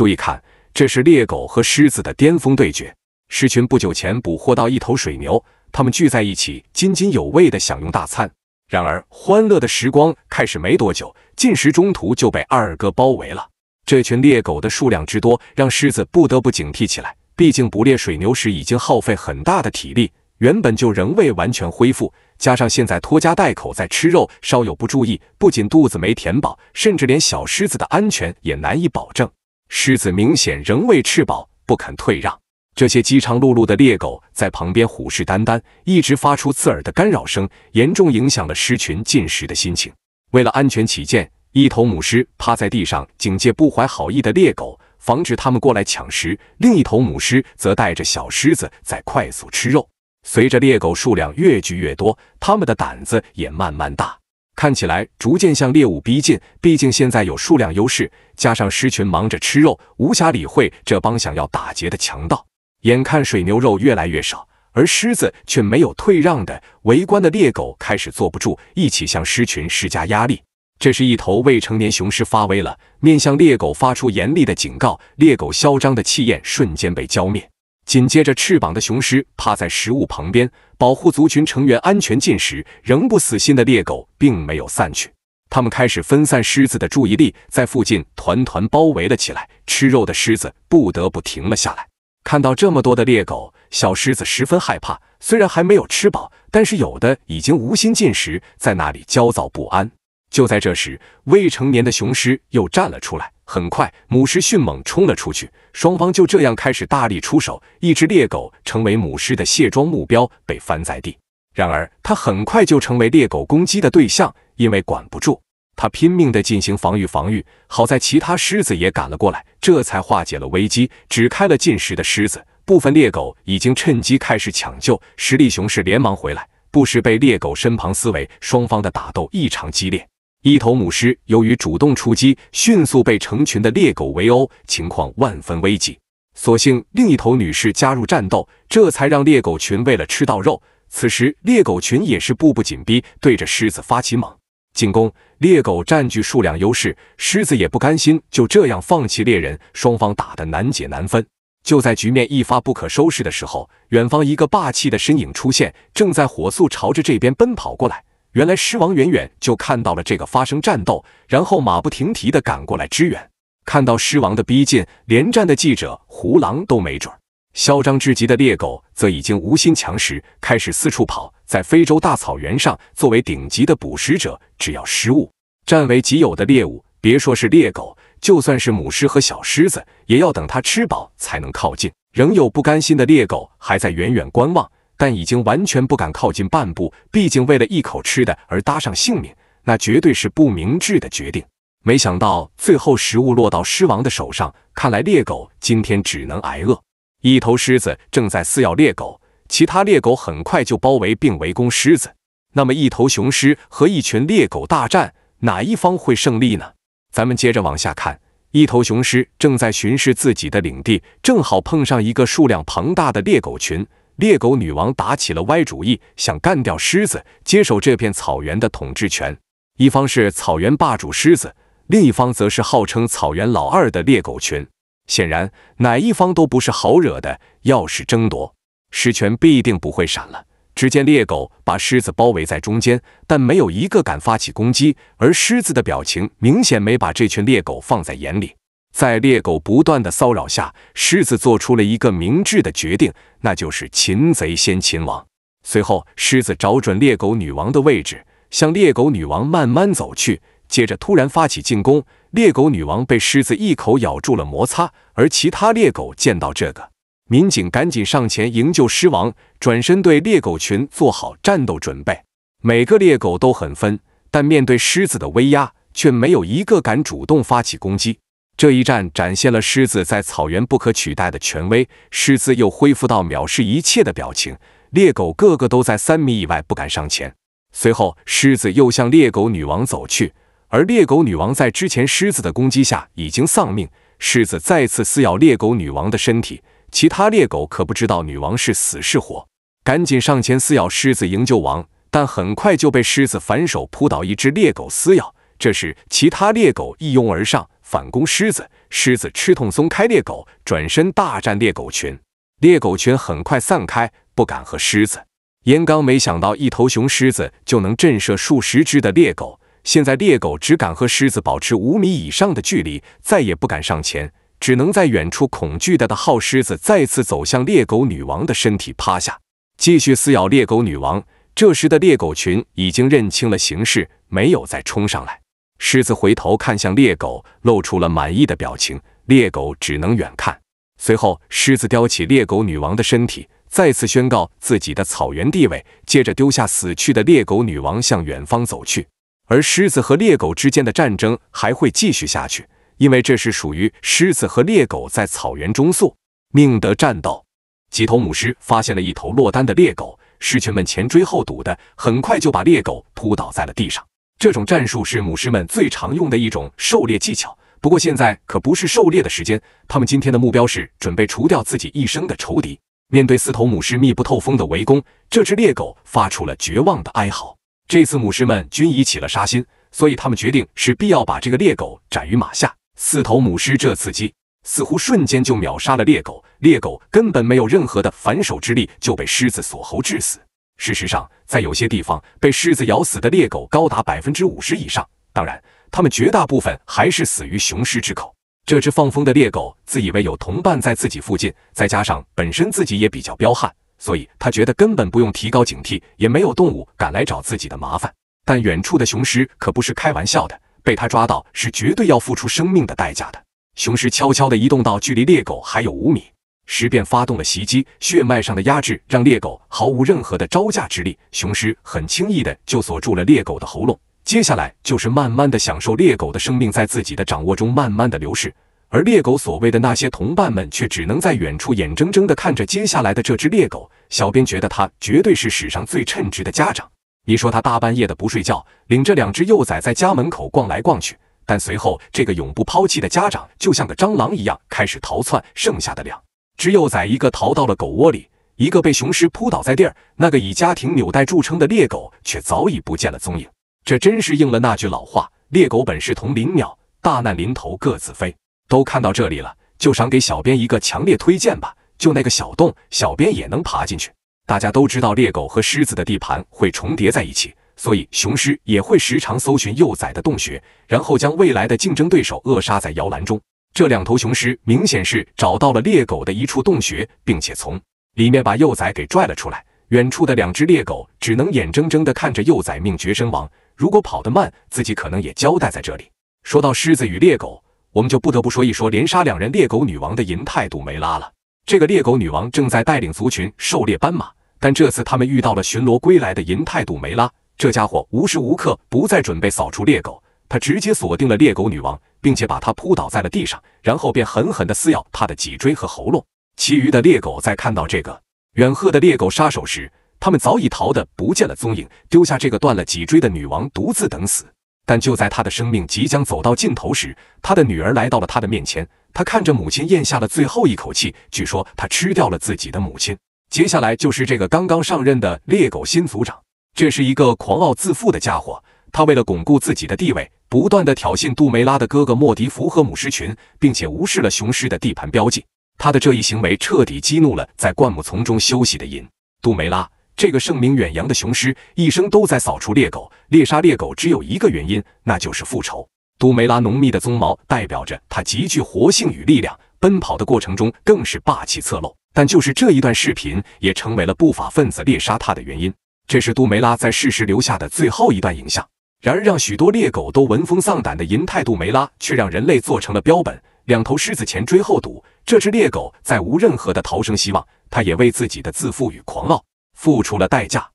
注意看，这是猎狗和狮子的巅峰对决。狮群不久前捕获到一头水牛，它们聚在一起，津津有味地享用大餐。然而，欢乐的时光开始没多久，进食中途就被二哥包围了。这群猎狗的数量之多，让狮子不得不警惕起来。毕竟捕猎水牛时已经耗费很大的体力，原本就仍未完全恢复，加上现在拖家带口在吃肉，稍有不注意，不仅肚子没填饱，甚至连小狮子的安全也难以保证。狮子明显仍未吃饱，不肯退让。这些饥肠辘辘的猎狗在旁边虎视眈眈，一直发出刺耳的干扰声，严重影响了狮群进食的心情。为了安全起见，一头母狮趴在地上警戒不怀好意的猎狗，防止它们过来抢食；另一头母狮则带着小狮子在快速吃肉。随着猎狗数量越聚越多，它们的胆子也慢慢大，看起来逐渐向猎物逼近。毕竟现在有数量优势，加上狮群忙着吃肉，无暇理会这帮想要打劫的强盗。眼看水牛肉越来越少，而狮子却没有退让的，围观的猎狗开始坐不住，一起向狮群施加压力。这是一头未成年雄狮发威了，面向猎狗发出严厉的警告。猎狗嚣张的气焰瞬间被浇灭。紧接着，翅膀的雄狮趴在食物旁边，保护族群成员安全进食。仍不死心的猎狗并没有散去，他们开始分散狮子的注意力，在附近团团包围了起来。吃肉的狮子不得不停了下来。看到这么多的猎狗，小狮子十分害怕。虽然还没有吃饱，但是有的已经无心进食，在那里焦躁不安。就在这时，未成年的雄狮又站了出来。很快，母狮迅猛冲了出去，双方就这样开始大力出手。一只猎狗成为母狮的卸妆目标，被翻在地。然而，它很快就成为猎狗攻击的对象，因为管不住。他拼命地进行防御，防御。好在其他狮子也赶了过来，这才化解了危机，只开了进食的狮子。部分猎狗已经趁机开始抢救，实力雄狮连忙回来，不时被猎狗身旁撕围。双方的打斗异常激烈。一头母狮由于主动出击，迅速被成群的猎狗围殴，情况万分危急。所幸另一头女士加入战斗，这才让猎狗群为了吃到肉。此时猎狗群也是步步紧逼，对着狮子发起猛。进攻，猎狗占据数量优势，狮子也不甘心就这样放弃猎人，双方打得难解难分。就在局面一发不可收拾的时候，远方一个霸气的身影出现，正在火速朝着这边奔跑过来。原来狮王远远就看到了这个发生战斗，然后马不停蹄地赶过来支援。看到狮王的逼近，连战的记者胡狼都没准儿。嚣张至极的猎狗则已经无心强食，开始四处跑。在非洲大草原上，作为顶级的捕食者，只要失误，占为己有的猎物，别说是猎狗，就算是母狮和小狮子，也要等它吃饱才能靠近。仍有不甘心的猎狗还在远远观望，但已经完全不敢靠近半步。毕竟为了一口吃的而搭上性命，那绝对是不明智的决定。没想到最后食物落到狮王的手上，看来猎狗今天只能挨饿。一头狮子正在撕咬猎狗。其他猎狗很快就包围并围攻狮子，那么一头雄狮和一群猎狗大战，哪一方会胜利呢？咱们接着往下看，一头雄狮正在巡视自己的领地，正好碰上一个数量庞大的猎狗群。猎狗女王打起了歪主意，想干掉狮子，接手这片草原的统治权。一方是草原霸主狮子，另一方则是号称草原老二的猎狗群。显然，哪一方都不是好惹的，要是争夺。狮群必定不会闪了。只见猎狗把狮子包围在中间，但没有一个敢发起攻击。而狮子的表情明显没把这群猎狗放在眼里。在猎狗不断的骚扰下，狮子做出了一个明智的决定，那就是擒贼先擒王。随后，狮子找准猎狗女王的位置，向猎狗女王慢慢走去，接着突然发起进攻。猎狗女王被狮子一口咬住了摩擦，而其他猎狗见到这个。民警赶紧上前营救狮王，转身对猎狗群做好战斗准备。每个猎狗都很分，但面对狮子的威压，却没有一个敢主动发起攻击。这一战展现了狮子在草原不可取代的权威，狮子又恢复到藐视一切的表情。猎狗个个都在三米以外不敢上前。随后，狮子又向猎狗女王走去，而猎狗女王在之前狮子的攻击下已经丧命。狮子再次撕咬猎狗女王的身体。其他猎狗可不知道女王是死是活，赶紧上前撕咬狮子营救王，但很快就被狮子反手扑倒一只猎狗撕咬。这时，其他猎狗一拥而上反攻狮子，狮子吃痛松开猎狗，转身大战猎狗群。猎狗群很快散开，不敢和狮子。严刚没想到一头雄狮子就能震慑数十只的猎狗，现在猎狗只敢和狮子保持五米以上的距离，再也不敢上前，只能在远处恐惧的的耗狮子再次走向猎狗女王的身体，趴下，继续撕咬猎狗女王。这时的猎狗群已经认清了形势，没有再冲上来。狮子回头看向猎狗，露出了满意的表情。猎狗只能远看。随后，狮子叼起猎狗女王的身体，再次宣告自己的草原地位。接着，丢下死去的猎狗女王，向远方走去。而狮子和猎狗之间的战争还会继续下去，因为这是属于狮子和猎狗在草原中宿命的战斗。几头母狮发现了一头落单的猎狗，狮群们前追后堵的，很快就把猎狗扑倒在了地上。这种战术是母狮们最常用的一种狩猎技巧。不过现在可不是狩猎的时间，他们今天的目标是准备除掉自己一生的仇敌。面对四头母狮密不透风的围攻，这只猎狗发出了绝望的哀嚎。这次母狮们均已起了杀心，所以他们决定是必要把这个猎狗斩于马下。四头母狮这次击似乎瞬间就秒杀了猎狗，猎狗根本没有任何的反手之力，就被狮子锁喉致死。事实上，在有些地方被狮子咬死的猎狗高达百分之五十以上。当然，它们绝大部分还是死于雄狮之口。这只放风的猎狗自以为有同伴在自己附近，再加上本身自己也比较彪悍，所以他觉得根本不用提高警惕，也没有动物敢来找自己的麻烦。但远处的雄狮可不是开玩笑的，被他抓到是绝对要付出生命的代价的。雄狮悄悄地移动到距离猎狗还有五米。时便发动了袭击，血脉上的压制让猎狗毫无任何的招架之力，雄狮很轻易的就锁住了猎狗的喉咙。接下来就是慢慢的享受猎狗的生命在自己的掌握中慢慢的流逝，而猎狗所谓的那些同伴们却只能在远处眼睁睁的看着接下来的这只猎狗。小编觉得他绝对是史上最称职的家长。你说他大半夜的不睡觉，领着两只幼崽在家门口逛来逛去，但随后这个永不抛弃的家长就像个蟑螂一样开始逃窜，剩下的两。只幼崽一个逃到了狗窝里，一个被雄狮扑倒在地儿。那个以家庭纽带著称的猎狗却早已不见了踪影。这真是应了那句老话：“猎狗本是同林鸟，大难临头各自飞。”都看到这里了，就赏给小编一个强烈推荐吧。就那个小洞，小编也能爬进去。大家都知道，猎狗和狮子的地盘会重叠在一起，所以雄狮也会时常搜寻幼崽的洞穴，然后将未来的竞争对手扼杀在摇篮中。这两头雄狮明显是找到了猎狗的一处洞穴，并且从里面把幼崽给拽了出来。远处的两只猎狗只能眼睁睁地看着幼崽命绝身亡。如果跑得慢，自己可能也交代在这里。说到狮子与猎狗，我们就不得不说一说连杀两人猎狗女王的银泰杜梅拉了。这个猎狗女王正在带领族群狩猎斑马，但这次他们遇到了巡逻归来的银泰杜梅拉。这家伙无时无刻不在准备扫除猎狗。他直接锁定了猎狗女王，并且把她扑倒在了地上，然后便狠狠地撕咬她的脊椎和喉咙。其余的猎狗在看到这个远鹤的猎狗杀手时，他们早已逃得不见了踪影，丢下这个断了脊椎的女王独自等死。但就在他的生命即将走到尽头时，他的女儿来到了他的面前。他看着母亲咽下了最后一口气，据说他吃掉了自己的母亲。接下来就是这个刚刚上任的猎狗新族长，这是一个狂傲自负的家伙。他为了巩固自己的地位。不断的挑衅杜梅拉的哥哥莫迪福和母狮群，并且无视了雄狮的地盘标记。他的这一行为彻底激怒了在灌木丛中休息的银杜梅拉。这个声名远扬的雄狮一生都在扫除猎狗，猎杀猎狗只有一个原因，那就是复仇。杜梅拉浓密的鬃毛代表着他极具活性与力量，奔跑的过程中更是霸气侧漏。但就是这一段视频，也成为了不法分子猎杀他的原因。这是杜梅拉在世时留下的最后一段影像。然而，让许多猎狗都闻风丧胆的银泰杜梅拉，却让人类做成了标本。两头狮子前追后堵，这只猎狗再无任何的逃生希望，它也为自己的自负与狂傲付出了代价。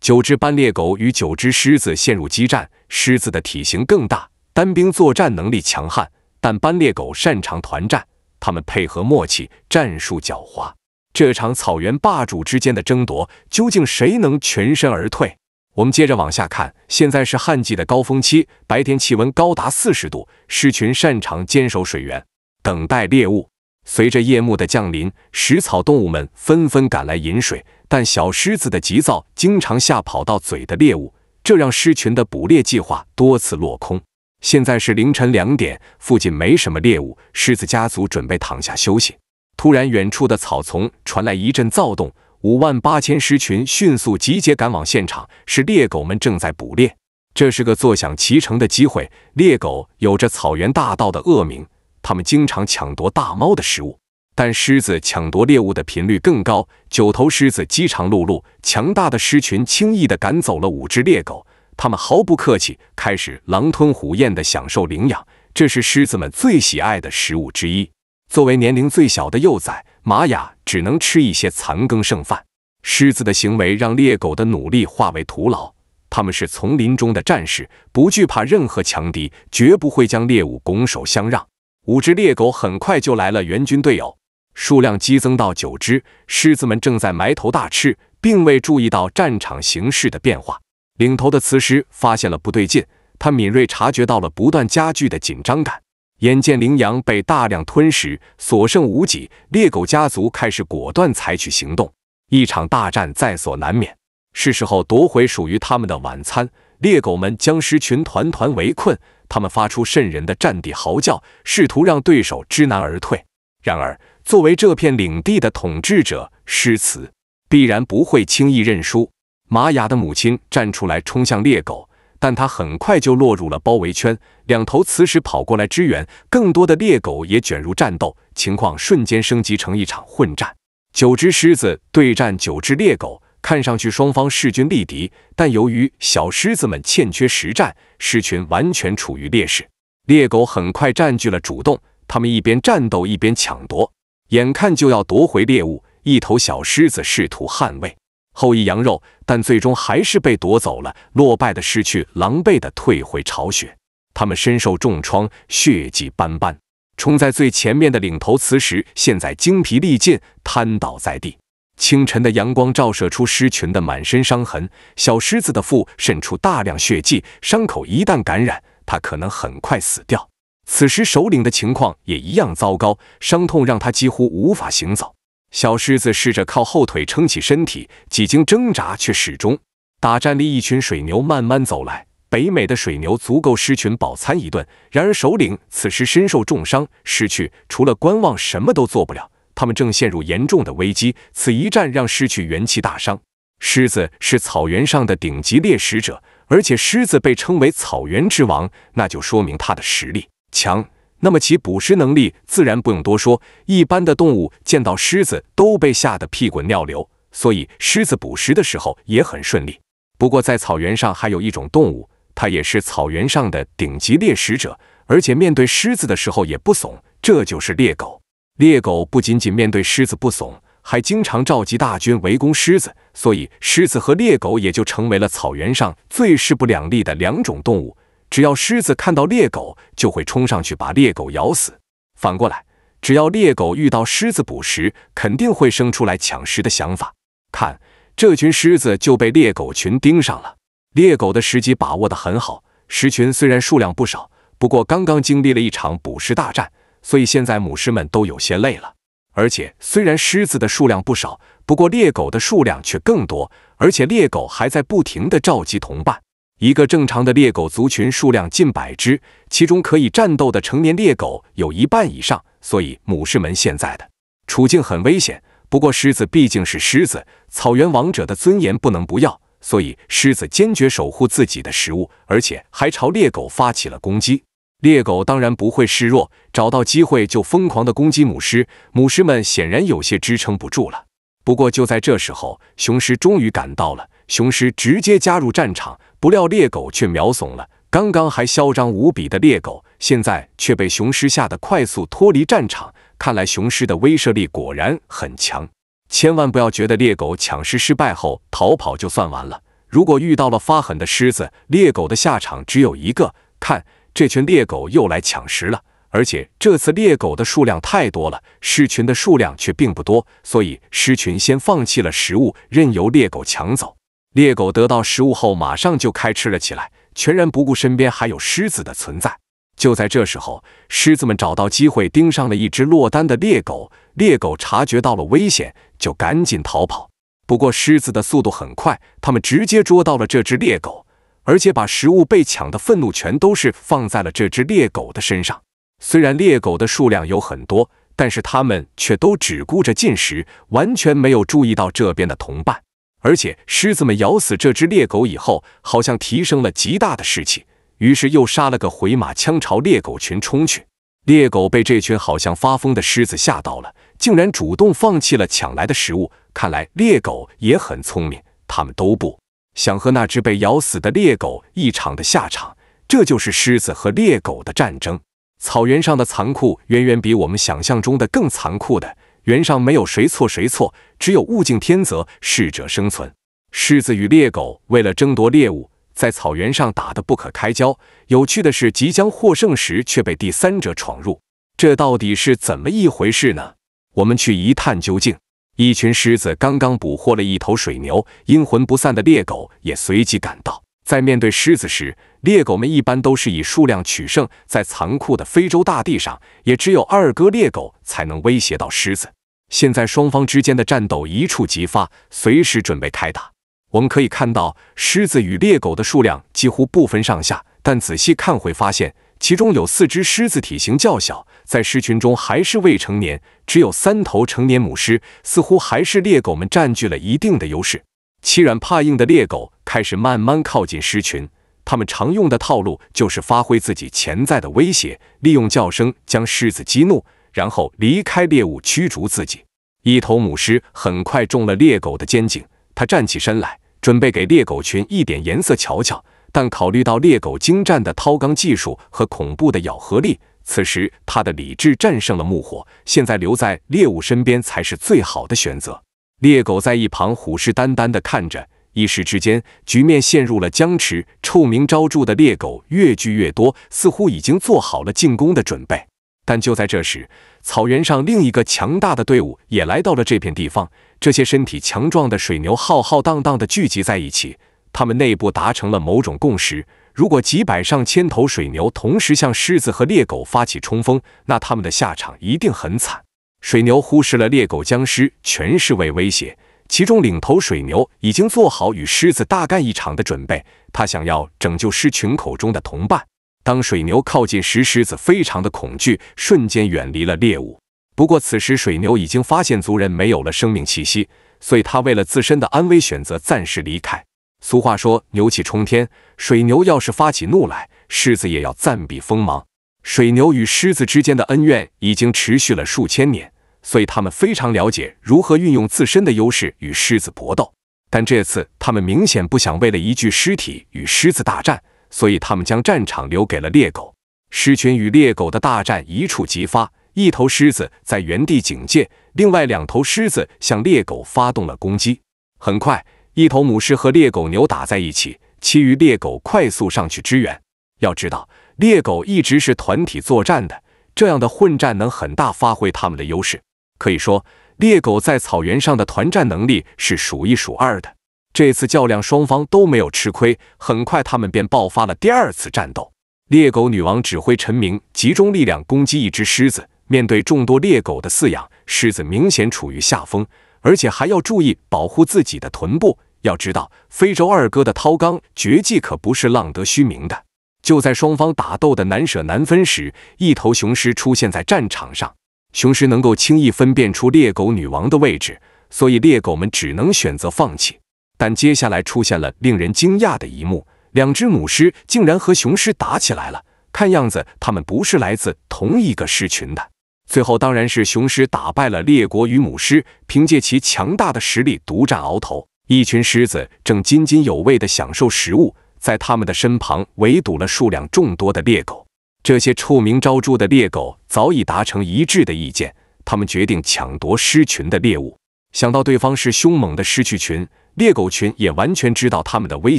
九只斑猎狗与九只狮子陷入激战，狮子的体型更大，单兵作战能力强悍，但斑猎狗擅长团战，它们配合默契，战术狡猾。这场草原霸主之间的争夺，究竟谁能全身而退？我们接着往下看，现在是旱季的高峰期，白天气温高达四十度，狮群擅长坚守水源，等待猎物。随着夜幕的降临，食草动物们纷纷赶来饮水，但小狮子的急躁经常吓跑到嘴的猎物，这让狮群的捕猎计划多次落空。现在是凌晨两点，附近没什么猎物，狮子家族准备躺下休息。突然，远处的草丛传来一阵躁动，五万八千狮群迅速集结赶往现场，是猎狗们正在捕猎。这是个坐享其成的机会。猎狗有着草原大盗的恶名，它们经常抢夺大猫的食物。但狮子抢夺猎物的频率更高。九头狮子饥肠辘辘，强大的狮群轻易地赶走了五只猎狗。它们毫不客气，开始狼吞虎咽地享受领养。这是狮子们最喜爱的食物之一。作为年龄最小的幼崽，玛雅只能吃一些残羹剩饭。狮子的行为让猎狗的努力化为徒劳。它们是丛林中的战士，不惧怕任何强敌，绝不会将猎物拱手相让。五只猎狗很快就来了援军队友。数量激增到九只，狮子们正在埋头大吃，并未注意到战场形势的变化。领头的雌狮发现了不对劲，他敏锐察觉到了不断加剧的紧张感。眼见羚羊被大量吞食，所剩无几，猎狗家族开始果断采取行动。一场大战在所难免，是时候夺回属于他们的晚餐。猎狗们将狮群团团围困，他们发出瘆人的战地嚎叫，试图让对手知难而退。然而，作为这片领地的统治者，诗词必然不会轻易认输。玛雅的母亲站出来冲向猎狗，但她很快就落入了包围圈。两头雌狮跑过来支援，更多的猎狗也卷入战斗，情况瞬间升级成一场混战。九只狮子对战九只猎狗，看上去双方势均力敌，但由于小狮子们欠缺实战，狮群完全处于劣势。猎狗很快占据了主动，他们一边战斗一边抢夺。眼看就要夺回猎物，一头小狮子试图捍卫后裔羊肉，但最终还是被夺走了。落败的失去狼狈的退回巢穴，他们身受重创，血迹斑斑。冲在最前面的领头雌狮现在精疲力尽，瘫倒在地。清晨的阳光照射出狮群的满身伤痕，小狮子的腹渗出大量血迹，伤口一旦感染，它可能很快死掉。此时，首领的情况也一样糟糕，伤痛让他几乎无法行走。小狮子试着靠后腿撑起身体，几经挣扎，却始终打站立。一群水牛慢慢走来，北美的水牛足够狮群饱餐一顿。然而，首领此时身受重伤，失去除了观望什么都做不了。他们正陷入严重的危机。此一战让失去元气大伤。狮子是草原上的顶级猎食者，而且狮子被称为草原之王，那就说明它的实力。强，那么其捕食能力自然不用多说。一般的动物见到狮子都被吓得屁滚尿流，所以狮子捕食的时候也很顺利。不过在草原上还有一种动物，它也是草原上的顶级猎食者，而且面对狮子的时候也不怂，这就是猎狗。猎狗不仅仅面对狮子不怂，还经常召集大军围攻狮子，所以狮子和猎狗也就成为了草原上最势不两立的两种动物。只要狮子看到猎狗，就会冲上去把猎狗咬死。反过来，只要猎狗遇到狮子捕食，肯定会生出来抢食的想法。看，这群狮子就被猎狗群盯上了。猎狗的时机把握得很好，狮群虽然数量不少，不过刚刚经历了一场捕食大战，所以现在母狮们都有些累了。而且，虽然狮子的数量不少，不过猎狗的数量却更多，而且猎狗还在不停地召集同伴。一个正常的猎狗族群数量近百只，其中可以战斗的成年猎狗有一半以上，所以母狮们现在的处境很危险。不过狮子毕竟是狮子，草原王者的尊严不能不要，所以狮子坚决守护自己的食物，而且还朝猎狗发起了攻击。猎狗当然不会示弱，找到机会就疯狂的攻击母狮。母狮们显然有些支撑不住了。不过就在这时候，雄狮终于赶到了。雄狮直接加入战场，不料猎狗却秒怂了。刚刚还嚣张无比的猎狗，现在却被雄狮吓得快速脱离战场。看来雄狮的威慑力果然很强。千万不要觉得猎狗抢食失败后逃跑就算完了。如果遇到了发狠的狮子，猎狗的下场只有一个。看，这群猎狗又来抢食了。而且这次猎狗的数量太多了，狮群的数量却并不多，所以狮群先放弃了食物，任由猎狗抢走。猎狗得到食物后，马上就开吃了起来，全然不顾身边还有狮子的存在。就在这时候，狮子们找到机会盯上了一只落单的猎狗。猎狗察觉到了危险，就赶紧逃跑。不过狮子的速度很快，他们直接捉到了这只猎狗，而且把食物被抢的愤怒全都是放在了这只猎狗的身上。虽然猎狗的数量有很多，但是它们却都只顾着进食，完全没有注意到这边的同伴。而且狮子们咬死这只猎狗以后，好像提升了极大的士气，于是又杀了个回马枪朝猎狗群冲去。猎狗被这群好像发疯的狮子吓到了，竟然主动放弃了抢来的食物。看来猎狗也很聪明，它们都不想和那只被咬死的猎狗一场的下场。这就是狮子和猎狗的战争。草原上的残酷远远比我们想象中的更残酷的。原上没有谁错谁错，只有物竞天择，适者生存。狮子与猎狗为了争夺猎物，在草原上打得不可开交。有趣的是，即将获胜时却被第三者闯入，这到底是怎么一回事呢？我们去一探究竟。一群狮子刚刚捕获了一头水牛，阴魂不散的猎狗也随即赶到。在面对狮子时，猎狗们一般都是以数量取胜。在残酷的非洲大地上，也只有二哥猎狗才能威胁到狮子。现在双方之间的战斗一触即发，随时准备开打。我们可以看到，狮子与猎狗的数量几乎不分上下，但仔细看会发现，其中有四只狮子体型较小，在狮群中还是未成年，只有三头成年母狮，似乎还是猎狗们占据了一定的优势。欺软怕硬的猎狗开始慢慢靠近狮群，他们常用的套路就是发挥自己潜在的威胁，利用叫声将狮子激怒。然后离开猎物，驱逐自己。一头母狮很快中了猎狗的肩颈，它站起身来，准备给猎狗群一点颜色瞧瞧。但考虑到猎狗精湛的掏肛技术和恐怖的咬合力，此时它的理智战胜了怒火。现在留在猎物身边才是最好的选择。猎狗在一旁虎视眈眈地看着，一时之间局面陷入了僵持。臭名昭著的猎狗越聚越多，似乎已经做好了进攻的准备。但就在这时，草原上另一个强大的队伍也来到了这片地方。这些身体强壮的水牛浩浩荡荡地聚集在一起，他们内部达成了某种共识：如果几百上千头水牛同时向狮子和猎狗发起冲锋，那他们的下场一定很惨。水牛忽视了猎狗僵尸全是为威胁，其中领头水牛已经做好与狮子大干一场的准备，他想要拯救狮群口中的同伴。当水牛靠近时，狮子非常的恐惧，瞬间远离了猎物。不过此时水牛已经发现族人没有了生命气息，所以他为了自身的安危，选择暂时离开。俗话说牛气冲天，水牛要是发起怒来，狮子也要暂避锋芒。水牛与狮子之间的恩怨已经持续了数千年，所以他们非常了解如何运用自身的优势与狮子搏斗。但这次他们明显不想为了一具尸体与狮子大战。所以，他们将战场留给了猎狗。狮群与猎狗的大战一触即发，一头狮子在原地警戒，另外两头狮子向猎狗发动了攻击。很快，一头母狮和猎狗扭打在一起，其余猎狗快速上去支援。要知道，猎狗一直是团体作战的，这样的混战能很大发挥他们的优势。可以说，猎狗在草原上的团战能力是数一数二的。这次较量，双方都没有吃亏。很快，他们便爆发了第二次战斗。猎狗女王指挥陈明集中力量攻击一只狮子。面对众多猎狗的饲养，狮子明显处于下风，而且还要注意保护自己的臀部。要知道，非洲二哥的掏肛绝技可不是浪得虚名的。就在双方打斗的难舍难分时，一头雄狮出现在战场上。雄狮能够轻易分辨出猎狗女王的位置，所以猎狗们只能选择放弃。但接下来出现了令人惊讶的一幕：两只母狮竟然和雄狮打起来了。看样子，它们不是来自同一个狮群的。最后，当然是雄狮打败了猎国与母狮，凭借其强大的实力独占鳌头。一群狮子正津津有味地享受食物，在他们的身旁围堵了数量众多的猎狗。这些臭名昭著的猎狗早已达成一致的意见，他们决定抢夺狮群的猎物。想到对方是凶猛的狮群。猎狗群也完全知道他们的危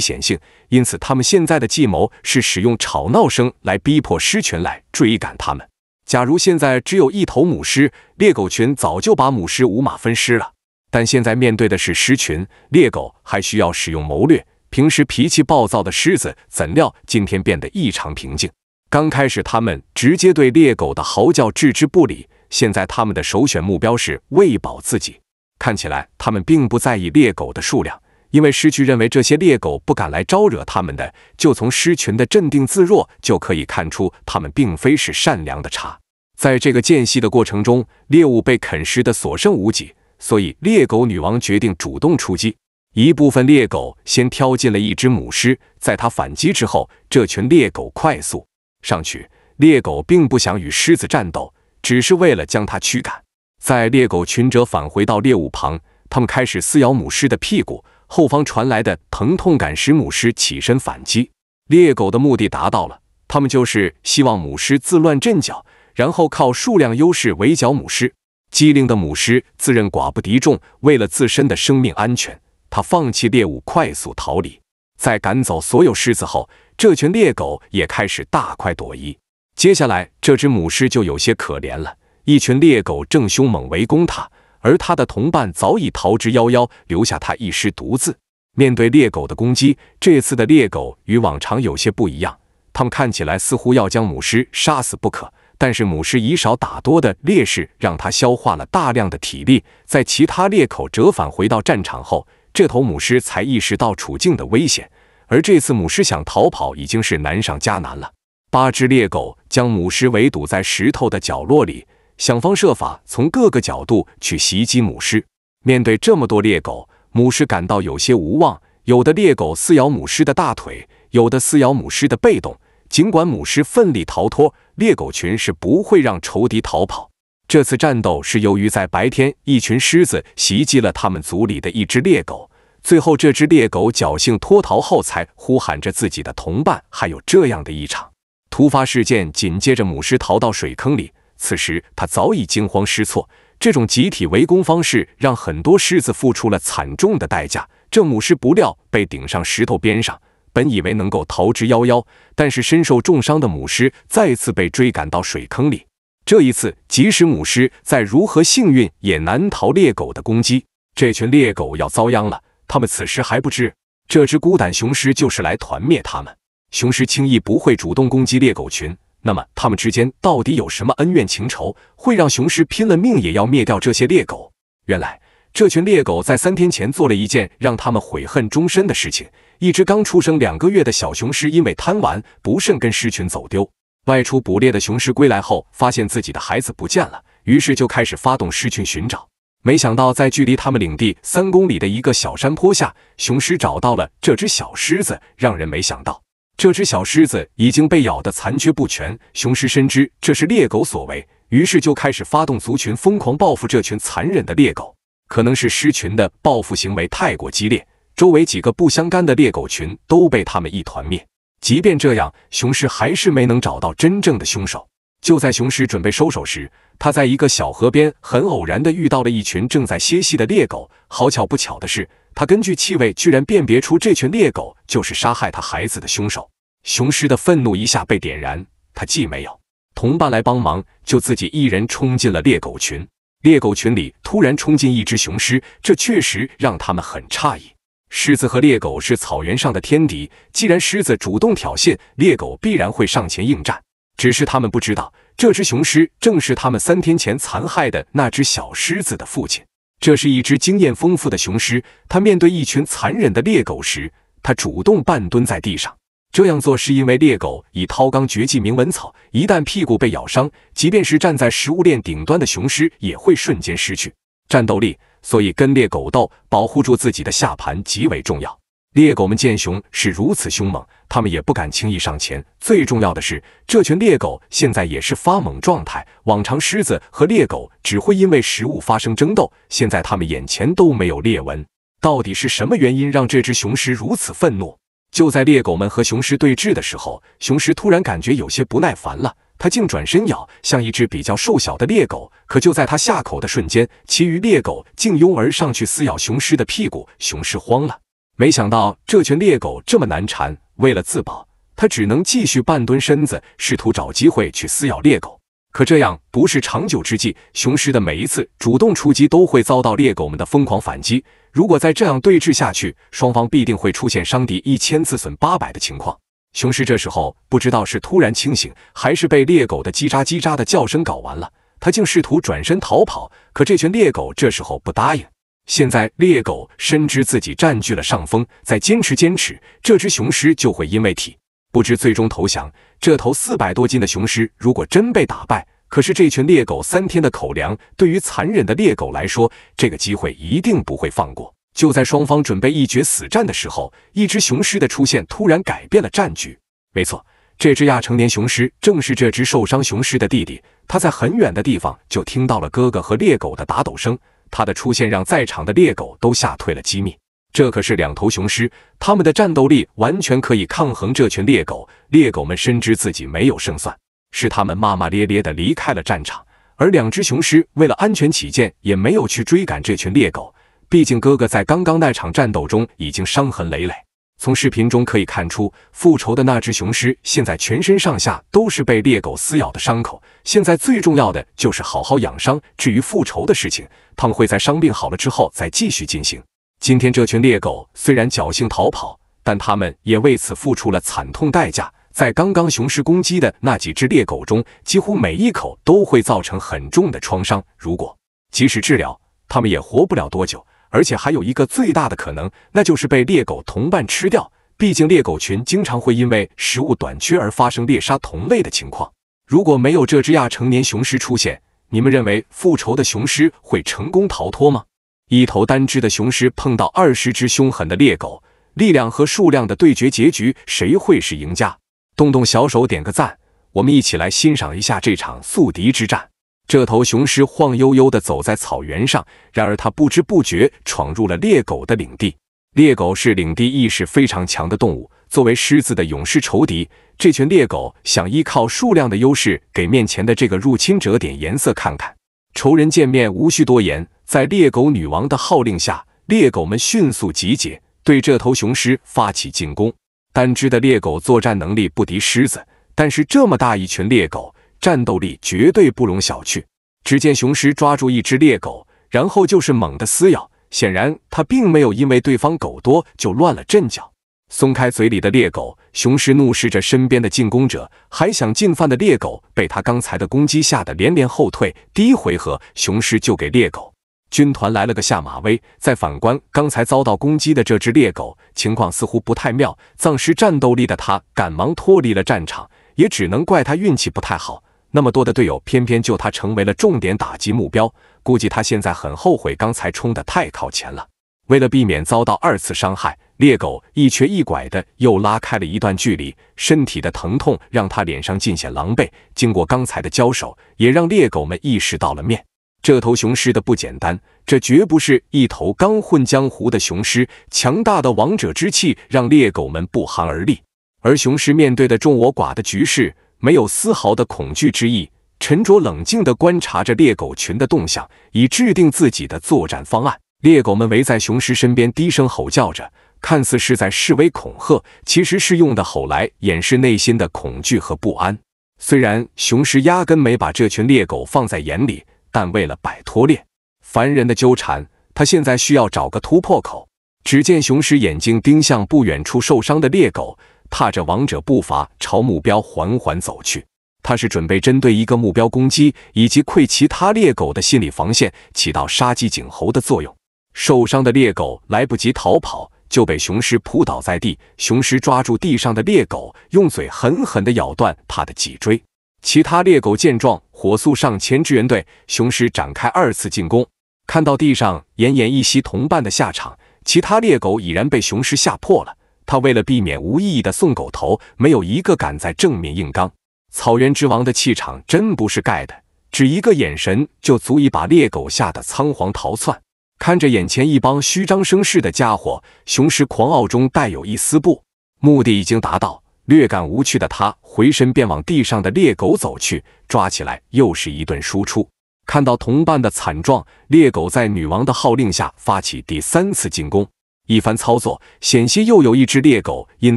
险性，因此他们现在的计谋是使用吵闹声来逼迫狮群来追赶他们。假如现在只有一头母狮，猎狗群早就把母狮五马分尸了。但现在面对的是狮群，猎狗还需要使用谋略。平时脾气暴躁的狮子，怎料今天变得异常平静。刚开始，他们直接对猎狗的嚎叫置之不理，现在他们的首选目标是喂饱自己。看起来他们并不在意猎狗的数量，因为狮群认为这些猎狗不敢来招惹他们的，就从狮群的镇定自若就可以看出，他们并非是善良的茶。在这个间隙的过程中，猎物被啃食的所剩无几，所以猎狗女王决定主动出击。一部分猎狗先挑进了一只母狮，在它反击之后，这群猎狗快速上去。猎狗并不想与狮子战斗，只是为了将它驱赶。在猎狗群者返回到猎物旁，他们开始撕咬母狮的屁股。后方传来的疼痛感使母狮起身反击，猎狗的目的达到了，他们就是希望母狮自乱阵脚，然后靠数量优势围剿母狮。机灵的母狮自认寡不敌众，为了自身的生命安全，它放弃猎物，快速逃离。在赶走所有狮子后，这群猎狗也开始大快朵颐。接下来，这只母狮就有些可怜了，一群猎狗正凶猛围攻它。而他的同伴早已逃之夭夭，留下他一尸独自。面对猎狗的攻击，这次的猎狗与往常有些不一样。他们看起来似乎要将母狮杀死不可，但是母狮以少打多的劣势，让它消化了大量的体力。在其他猎口折返回到战场后，这头母狮才意识到处境的危险。而这次母狮想逃跑，已经是难上加难了。八只猎狗将母狮围堵在石头的角落里。想方设法从各个角度去袭击母狮。面对这么多猎狗，母狮感到有些无望。有的猎狗撕咬母狮的大腿，有的撕咬母狮的背动。尽管母狮奋力逃脱，猎狗群是不会让仇敌逃跑。这次战斗是由于在白天，一群狮子袭击了他们组里的一只猎狗，最后这只猎狗侥幸脱逃后，才呼喊着自己的同伴。还有这样的一场突发事件，紧接着母狮逃到水坑里。此时他早已惊慌失措，这种集体围攻方式让很多狮子付出了惨重的代价。这母狮不料被顶上石头边上，本以为能够逃之夭夭，但是身受重伤的母狮再次被追赶到水坑里。这一次，即使母狮再如何幸运，也难逃猎狗的攻击。这群猎狗要遭殃了，他们此时还不知，这只孤胆雄狮就是来团灭他们。雄狮轻易不会主动攻击猎狗群。那么，他们之间到底有什么恩怨情仇，会让雄狮拼了命也要灭掉这些猎狗？原来，这群猎狗在三天前做了一件让他们悔恨终身的事情。一只刚出生两个月的小雄狮因为贪玩不慎跟狮群走丢。外出捕猎的雄狮归来后，发现自己的孩子不见了，于是就开始发动狮群寻找。没想到，在距离他们领地三公里的一个小山坡下，雄狮找到了这只小狮子。让人没想到。这只小狮子已经被咬得残缺不全，雄狮深知这是猎狗所为，于是就开始发动族群疯狂报复这群残忍的猎狗。可能是狮群的报复行为太过激烈，周围几个不相干的猎狗群都被他们一团灭。即便这样，雄狮还是没能找到真正的凶手。就在雄狮准备收手时，他在一个小河边很偶然地遇到了一群正在歇息的猎狗。好巧不巧的是。他根据气味，居然辨别出这群猎狗就是杀害他孩子的凶手。雄狮的愤怒一下被点燃，他既没有同伴来帮忙，就自己一人冲进了猎狗群。猎狗群里突然冲进一只雄狮，这确实让他们很诧异。狮子和猎狗是草原上的天敌，既然狮子主动挑衅，猎狗必然会上前应战。只是他们不知道，这只雄狮正是他们三天前残害的那只小狮子的父亲。这是一只经验丰富的雄狮，它面对一群残忍的猎狗时，它主动半蹲在地上。这样做是因为猎狗以掏肛绝技明文草，一旦屁股被咬伤，即便是站在食物链顶端的雄狮也会瞬间失去战斗力。所以跟猎狗斗，保护住自己的下盘极为重要。猎狗们见熊是如此凶猛，他们也不敢轻易上前。最重要的是，这群猎狗现在也是发猛状态。往常狮子和猎狗只会因为食物发生争斗，现在他们眼前都没有猎纹。到底是什么原因让这只雄狮如此愤怒？就在猎狗们和雄狮对峙的时候，雄狮突然感觉有些不耐烦了，它竟转身咬向一只比较瘦小的猎狗。可就在它下口的瞬间，其余猎狗竟拥而上去撕咬雄狮的屁股。雄狮慌了。没想到这群猎狗这么难缠，为了自保，他只能继续半蹲身子，试图找机会去撕咬猎狗。可这样不是长久之计，雄狮的每一次主动出击都会遭到猎狗们的疯狂反击。如果再这样对峙下去，双方必定会出现伤敌一千自损八百的情况。雄狮这时候不知道是突然清醒，还是被猎狗的叽喳叽喳的叫声搞完了，他竟试图转身逃跑。可这群猎狗这时候不答应。现在猎狗深知自己占据了上风，再坚持坚持，这只雄狮就会因为体不知最终投降。这头四百多斤的雄狮如果真被打败，可是这群猎狗三天的口粮，对于残忍的猎狗来说，这个机会一定不会放过。就在双方准备一决死战的时候，一只雄狮的出现突然改变了战局。没错，这只亚成年雄狮正是这只受伤雄狮的弟弟。他在很远的地方就听到了哥哥和猎狗的打斗声。他的出现让在场的猎狗都吓退了机密。这可是两头雄狮，他们的战斗力完全可以抗衡这群猎狗。猎狗们深知自己没有胜算，是他们骂骂咧咧地离开了战场。而两只雄狮为了安全起见，也没有去追赶这群猎狗。毕竟哥哥在刚刚那场战斗中已经伤痕累累。从视频中可以看出，复仇的那只雄狮现在全身上下都是被猎狗撕咬的伤口。现在最重要的就是好好养伤。至于复仇的事情，他们会在伤病好了之后再继续进行。今天这群猎狗虽然侥幸逃跑，但他们也为此付出了惨痛代价。在刚刚雄狮攻击的那几只猎狗中，几乎每一口都会造成很重的创伤。如果及时治疗，他们也活不了多久。而且还有一个最大的可能，那就是被猎狗同伴吃掉。毕竟猎狗群经常会因为食物短缺而发生猎杀同类的情况。如果没有这只亚成年雄狮出现，你们认为复仇的雄狮会成功逃脱吗？一头单只的雄狮碰到二十只凶狠的猎狗，力量和数量的对决结局，谁会是赢家？动动小手点个赞，我们一起来欣赏一下这场宿敌之战。这头雄狮晃悠悠地走在草原上，然而它不知不觉闯入了猎狗的领地。猎狗是领地意识非常强的动物，作为狮子的勇士仇敌，这群猎狗想依靠数量的优势给面前的这个入侵者点颜色看看。仇人见面无需多言，在猎狗女王的号令下，猎狗们迅速集结，对这头雄狮发起进攻。单只的猎狗作战能力不敌狮子，但是这么大一群猎狗。战斗力绝对不容小觑。只见雄狮抓住一只猎狗，然后就是猛地撕咬。显然，他并没有因为对方狗多就乱了阵脚。松开嘴里的猎狗，雄狮怒视着身边的进攻者，还想进犯的猎狗被他刚才的攻击吓得连连后退。第一回合，雄狮就给猎狗军团来了个下马威。再反观刚才遭到攻击的这只猎狗，情况似乎不太妙。丧失战斗力的他赶忙脱离了战场，也只能怪他运气不太好。那么多的队友，偏偏就他成为了重点打击目标。估计他现在很后悔刚才冲得太靠前了。为了避免遭到二次伤害，猎狗一瘸一拐的又拉开了一段距离。身体的疼痛让他脸上尽显狼狈。经过刚才的交手，也让猎狗们意识到了面。这头雄狮的不简单，这绝不是一头刚混江湖的雄狮。强大的王者之气让猎狗们不寒而栗。而雄狮面对的众我寡的局势。没有丝毫的恐惧之意，沉着冷静地观察着猎狗群的动向，以制定自己的作战方案。猎狗们围在雄狮身边，低声吼叫着，看似是在示威恐吓，其实是用的吼来掩饰内心的恐惧和不安。虽然雄狮压根没把这群猎狗放在眼里，但为了摆脱猎凡人的纠缠，他现在需要找个突破口。只见雄狮眼睛盯向不远处受伤的猎狗。踏着王者步伐朝目标缓缓走去，他是准备针对一个目标攻击，以及溃其他猎狗的心理防线，起到杀鸡儆猴的作用。受伤的猎狗来不及逃跑，就被雄狮扑倒在地。雄狮抓住地上的猎狗，用嘴狠狠地咬断它的脊椎。其他猎狗见状，火速上前支援。队雄狮展开二次进攻，看到地上奄奄一息同伴的下场，其他猎狗已然被雄狮吓破了。他为了避免无意义的送狗头，没有一个敢在正面硬刚。草原之王的气场真不是盖的，只一个眼神就足以把猎狗吓得仓皇逃窜。看着眼前一帮虚张声势的家伙，雄狮狂傲中带有一丝不，目的已经达到。略感无趣的他回身便往地上的猎狗走去，抓起来又是一顿输出。看到同伴的惨状，猎狗在女王的号令下发起第三次进攻。一番操作，险些又有一只猎狗因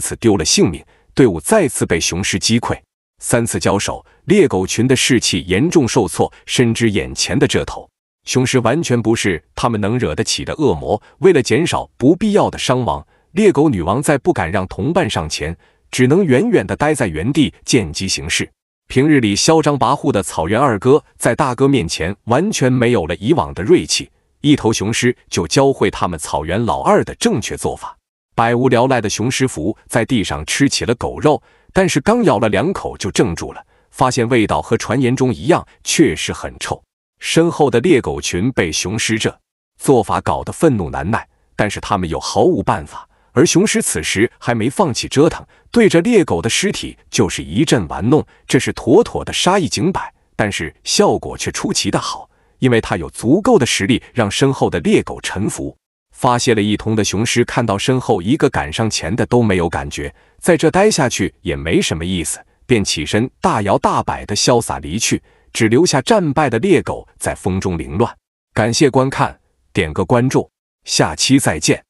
此丢了性命，队伍再次被雄狮击溃。三次交手，猎狗群的士气严重受挫，深知眼前的这头雄狮完全不是他们能惹得起的恶魔。为了减少不必要的伤亡，猎狗女王再不敢让同伴上前，只能远远地待在原地见机行事。平日里嚣张跋扈的草原二哥，在大哥面前完全没有了以往的锐气。一头雄狮就教会他们草原老二的正确做法。百无聊赖的雄狮伏在地上吃起了狗肉，但是刚咬了两口就怔住了，发现味道和传言中一样，确实很臭。身后的猎狗群被雄狮这做法搞得愤怒难耐，但是他们又毫无办法。而雄狮此时还没放弃折腾，对着猎狗的尸体就是一阵玩弄，这是妥妥的杀一儆百。但是效果却出奇的好，因为他有足够的实力让身后的猎狗臣服。发泄了一通的雄狮看到身后一个赶上前的都没有感觉，在这待下去也没什么意思，便起身大摇大摆的潇洒离去，只留下战败的猎狗在风中凌乱。感谢观看，点个关注，下期再见。